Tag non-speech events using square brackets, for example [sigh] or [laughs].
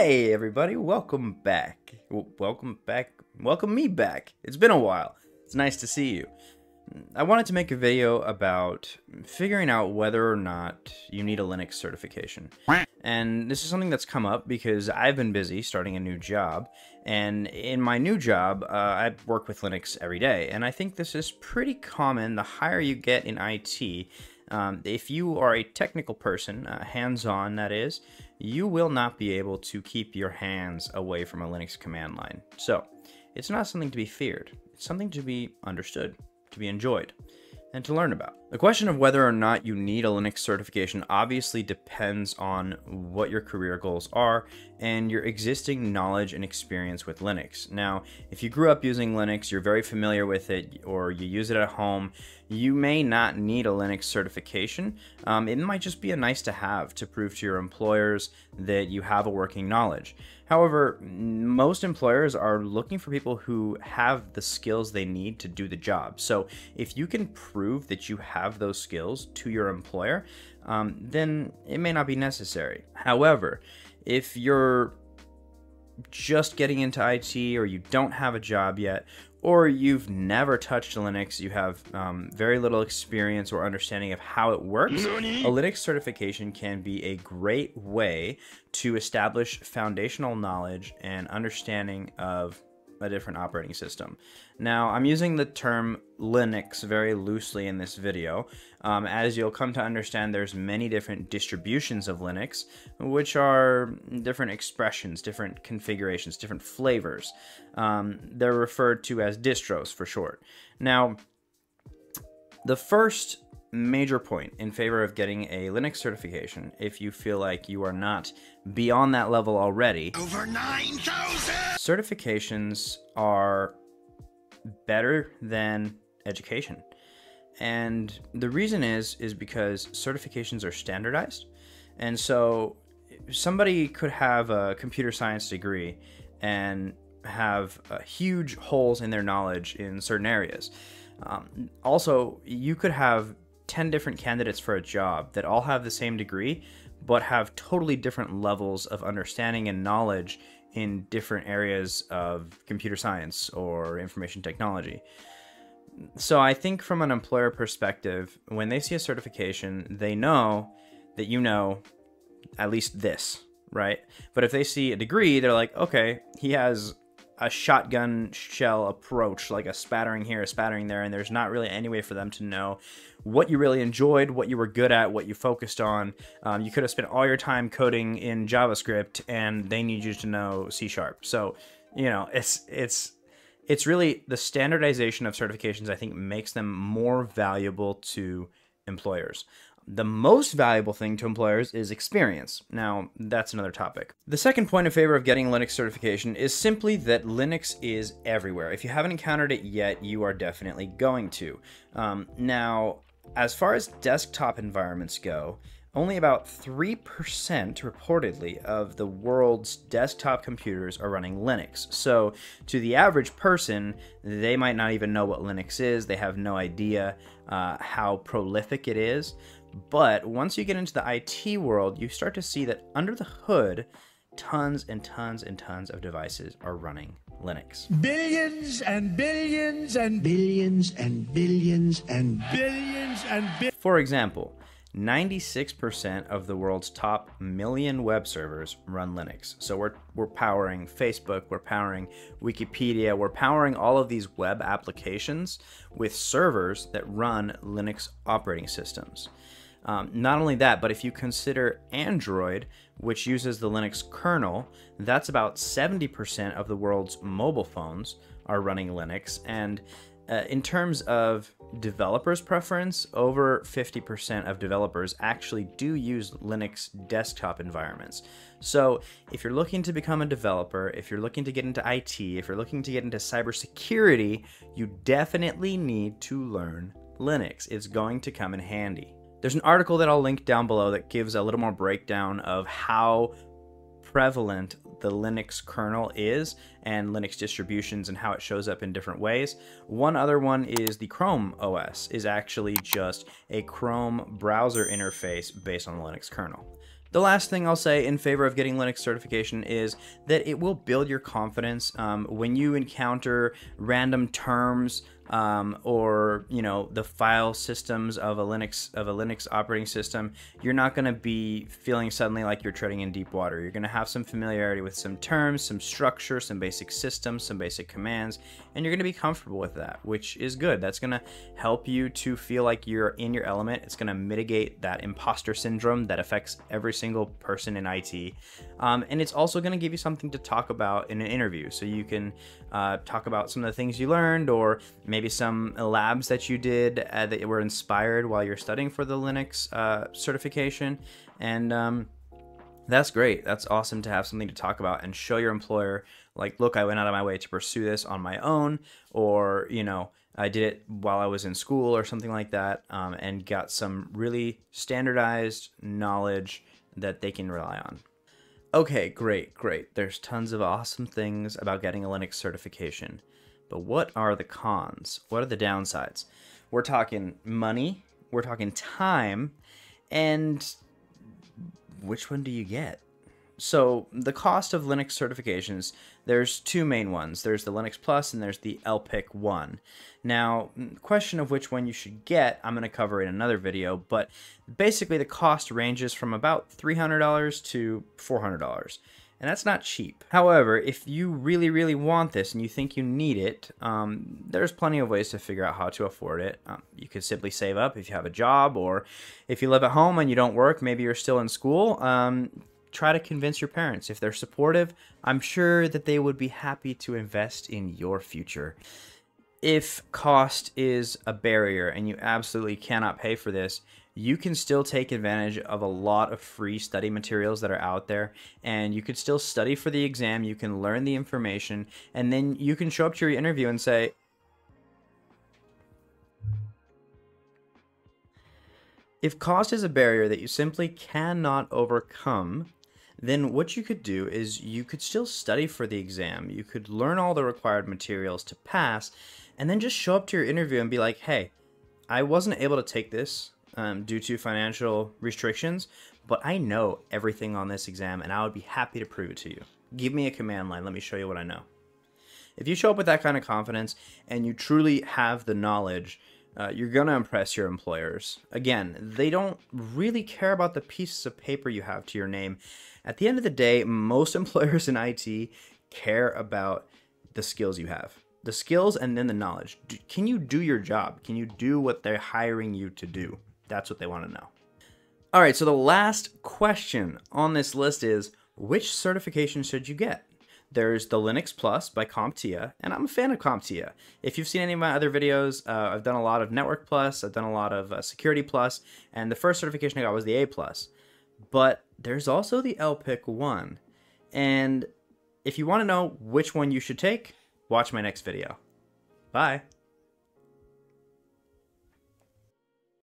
Hey everybody, welcome back. Welcome back. Welcome me back. It's been a while. It's nice to see you. I wanted to make a video about figuring out whether or not you need a Linux certification. And this is something that's come up because I've been busy starting a new job. And in my new job, uh, I work with Linux every day. And I think this is pretty common the higher you get in IT. Um, if you are a technical person, uh, hands on that is, you will not be able to keep your hands away from a Linux command line. So, it's not something to be feared, it's something to be understood to be enjoyed, and to learn about. The question of whether or not you need a Linux certification obviously depends on what your career goals are and your existing knowledge and experience with Linux. Now, if you grew up using Linux, you're very familiar with it, or you use it at home, you may not need a Linux certification. Um, it might just be a nice to have to prove to your employers that you have a working knowledge. However, most employers are looking for people who have the skills they need to do the job. So if you can prove that you have those skills to your employer, um, then it may not be necessary. However, if you're just getting into IT or you don't have a job yet, or you've never touched Linux, you have um, very little experience or understanding of how it works, a Linux certification can be a great way to establish foundational knowledge and understanding of a different operating system. Now, I'm using the term Linux very loosely in this video. Um, as you'll come to understand, there's many different distributions of Linux, which are different expressions, different configurations, different flavors. Um, they're referred to as distros for short. Now, the first major point in favor of getting a Linux certification if you feel like you are not beyond that level already. Over 9,000! Certifications are better than education. And the reason is is because certifications are standardized. And so somebody could have a computer science degree and have uh, huge holes in their knowledge in certain areas. Um, also, you could have 10 different candidates for a job that all have the same degree, but have totally different levels of understanding and knowledge in different areas of computer science or information technology. So I think from an employer perspective, when they see a certification, they know that you know at least this, right? But if they see a degree, they're like, okay, he has a shotgun shell approach, like a spattering here, a spattering there, and there's not really any way for them to know what you really enjoyed, what you were good at, what you focused on. Um, you could have spent all your time coding in JavaScript, and they need you to know C sharp. So, you know, it's it's it's really the standardization of certifications. I think makes them more valuable to employers. The most valuable thing to employers is experience. Now, that's another topic. The second point in favor of getting Linux certification is simply that Linux is everywhere. If you haven't encountered it yet, you are definitely going to. Um, now, as far as desktop environments go, only about 3% reportedly of the world's desktop computers are running Linux. So, to the average person, they might not even know what Linux is, they have no idea uh, how prolific it is. But once you get into the IT world, you start to see that under the hood, tons and tons and tons of devices are running Linux. Billions and billions and billions and billions and billions and billions. For example, 96% of the world's top million web servers run Linux. So we're, we're powering Facebook, we're powering Wikipedia, we're powering all of these web applications with servers that run Linux operating systems. Um, not only that, but if you consider Android, which uses the Linux kernel, that's about 70% of the world's mobile phones are running Linux. And uh, in terms of developers' preference, over 50% of developers actually do use Linux desktop environments. So, if you're looking to become a developer, if you're looking to get into IT, if you're looking to get into cybersecurity, you definitely need to learn Linux. It's going to come in handy. There's an article that I'll link down below that gives a little more breakdown of how prevalent the Linux kernel is and Linux distributions and how it shows up in different ways. One other one is the Chrome OS is actually just a Chrome browser interface based on the Linux kernel. The last thing I'll say in favor of getting Linux certification is that it will build your confidence um, when you encounter random terms um, or you know the file systems of a Linux of a Linux operating system, you're not going to be feeling suddenly like you're treading in deep water. You're going to have some familiarity with some terms, some structure, some basic systems, some basic commands, and you're going to be comfortable with that, which is good. That's going to help you to feel like you're in your element. It's going to mitigate that imposter syndrome that affects every single person in IT, um, and it's also going to give you something to talk about in an interview, so you can uh, talk about some of the things you learned or maybe maybe some labs that you did uh, that were inspired while you're studying for the Linux uh, certification. And um, that's great. That's awesome to have something to talk about and show your employer, like, look, I went out of my way to pursue this on my own, or, you know, I did it while I was in school or something like that, um, and got some really standardized knowledge that they can rely on. Okay, great, great. There's tons of awesome things about getting a Linux certification. But what are the cons? What are the downsides? We're talking money, we're talking time, and which one do you get? So, the cost of Linux certifications, there's two main ones. There's the Linux Plus and there's the LPIC 1. Now, question of which one you should get, I'm going to cover in another video, but basically the cost ranges from about $300 to $400 and that's not cheap. However, if you really, really want this and you think you need it, um, there's plenty of ways to figure out how to afford it. Um, you could simply save up if you have a job, or if you live at home and you don't work, maybe you're still in school. Um, try to convince your parents. If they're supportive, I'm sure that they would be happy to invest in your future. If cost is a barrier and you absolutely cannot pay for this, you can still take advantage of a lot of free study materials that are out there and you could still study for the exam you can learn the information and then you can show up to your interview and say if cost is a barrier that you simply cannot overcome then what you could do is you could still study for the exam. You could learn all the required materials to pass and then just show up to your interview and be like hey i wasn't able to take this um, due to financial restrictions, but I know everything on this exam and I would be happy to prove it to you. Give me a command line, let me show you what I know. If you show up with that kind of confidence and you truly have the knowledge, uh, you're going to impress your employers. Again, they don't really care about the pieces of paper you have to your name. At the end of the day, most [laughs] employers in IT care about the skills you have. The skills and then the knowledge. Can you do your job? Can you do what they're hiring you to do? That's what they want to know. All right, so the last question on this list is which certification should you get? There's the Linux Plus by CompTIA, and I'm a fan of CompTIA. If you've seen any of my other videos, uh, I've done a lot of Network Plus, I've done a lot of uh, Security Plus, and the first certification I got was the A Plus. But there's also the LPIC 1. And if you want to know which one you should take, watch my next video. Bye.